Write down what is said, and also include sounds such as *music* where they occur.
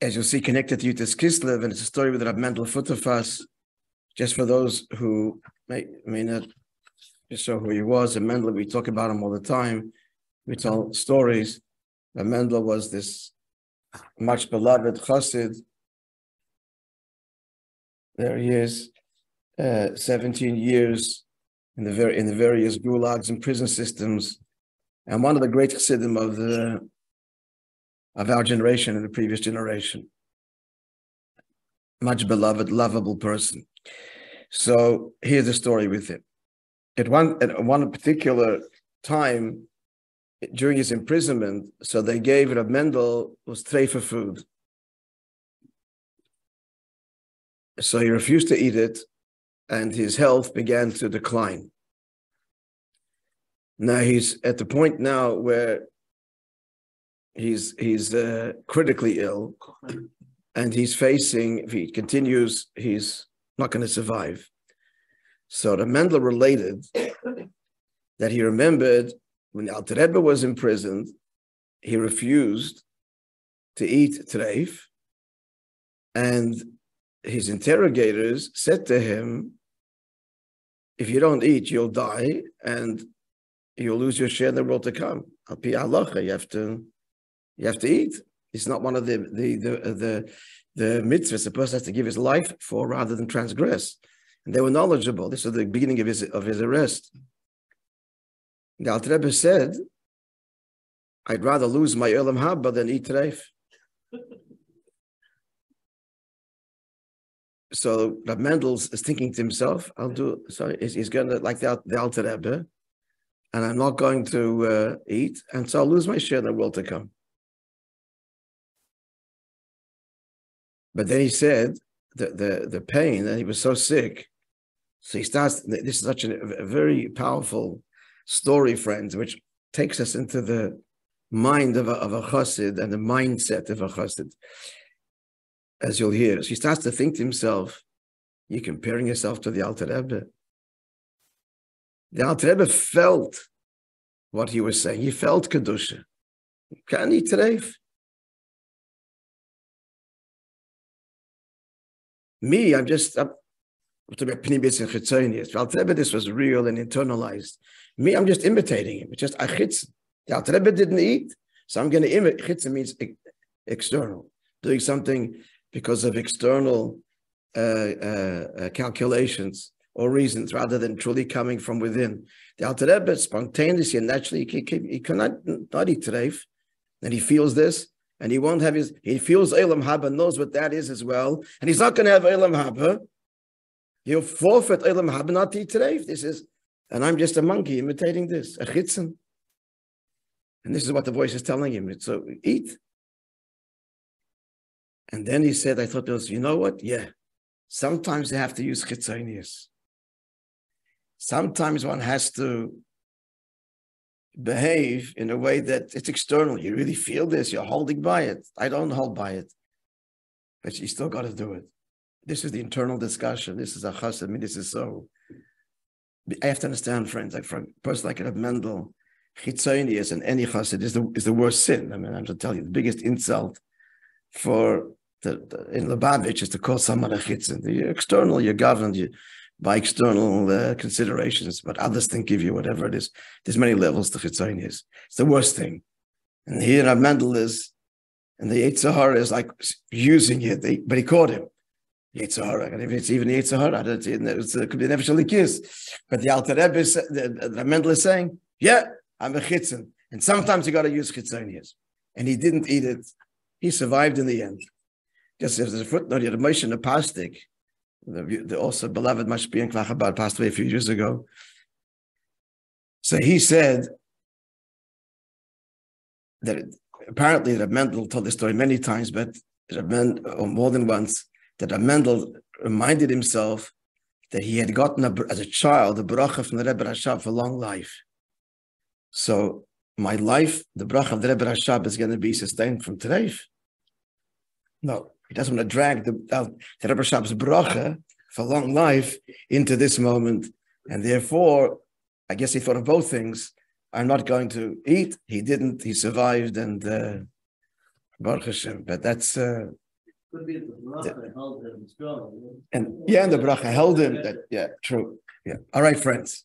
as you'll see, connected to Yud Tes Kislev, and it's a story with Rab Mendel Futerfas. Just for those who may, may not just know who he was, and Mendel, we talk about him all the time. We tell stories. Rab Mendel was this much beloved chassid. There he is, uh, 17 years in the very in the various gulags and prison systems, and one of the great chassidim of the of our generation and the previous generation. Much beloved, lovable person. So here's the story with him. At one at one particular time during his imprisonment, so they gave Rab Mendel was treifa food. So he refused to eat it, and his health began to decline. Now he's at the point now where he's he's uh, critically ill, and he's facing. If he continues, he's not going to survive. So the Mendel related that he remembered when Alter Rebbe was imprisoned, he refused to eat treif, and his interrogators said to him, "If you don't eat, you'll die, and you'll lose your share in the world to come. Al pi you have to you have to eat. It's not one of the the the the, the mitzvahs the person has to give his life for rather than transgress. And they were knowledgeable. This was the beginning of his of his arrest. The Alter Rebbe said, "I'd rather lose my Olam Haba than eat treif." *laughs* so Rab Mendel is thinking to himself, "I'll do." So he's, he's going to like the, the Alter Rebbe, and I'm not going to uh, eat, and so I'll lose my share in the world to come. But then he said the, the, the pain, and he was so sick. So he starts, this is such a, a very powerful story, friends, which takes us into the mind of a, of a chassid and the mindset of a chassid, as you'll hear. So he starts to think to himself, you're comparing yourself to the Alter Rebbe. The Alter Rebbe felt what he was saying. He felt Kedusha. Can he treif? Me, I'm just I'm, this was real and internalized. Me, I'm just imitating him. It's just achitz. The Alter Rebbe didn't eat, so I'm going to imitate. Chitza means external, doing something because of external uh, uh, uh, calculations or reasons, rather than truly coming from within. The Alter Rebbe spontaneously and naturally he, he, he cannot not eat treif, and he feels this and he won't have his, he feels Olam Haba, knows what that is as well, and he's not going to have Olam Haba. He'll forfeit Olam Haba, not to today. This is, and I'm just a monkey imitating this, a chitzon. And this is what the voice is telling him. So eat. And then he said, I thought, was, you know what? Yeah. Sometimes they have to use chitzonius. Sometimes one has to behave in a way that it's external. You really feel this, you're holding by it. I don't hold by it. But you still got to do it. This is the internal discussion. This is a chassid. I mean, this is so. I have to understand, friends, like for a person like Reb Mendel, chitzonius and any chassid is the, is the worst sin. I mean, I'm to tell you, the biggest insult for the, the in Lubavitch is to call someone a chitzon. You're external, you're governed, you, by external uh, considerations, but others think give you whatever it is. There's many levels to chitzonius. It's the worst thing. And here Rab Mendel is, and the Yetzer Hara is like using it, they, but he caught him. Yetzer Hara, and if it's even Yetzer Hara, I don't see, it's, it could be an kiss. But the Alter Rebbe, is, the, the Mendel is saying, yeah, I'm a chitzon. And sometimes you got to use chitzonius. And he didn't eat it. He survived in the end. Just as a footnote, you had a motion of pastic the, the also beloved Mashpia Chabad passed away a few years ago. So he said that apparently Rab Mendel told the story many times, but Rab Mendel, or more than once, that Rab Mendel reminded himself that he had gotten a, as a child the bracha from the Rebbe Rashab for long life. So my life, the bracha of the Rebbe Rashab is going to be sustained from today. No, he doesn't want to drag the, uh, the Rebbe Rashab's bracha for long life into this moment. And therefore, I guess he thought of both things. I'm not going to eat. He didn't. He survived and uh, Baruch Hashem. But that's uh, Could be the bracha held him strong. And yeah, and the bracha held him that, yeah, true. Yeah. All right, friends.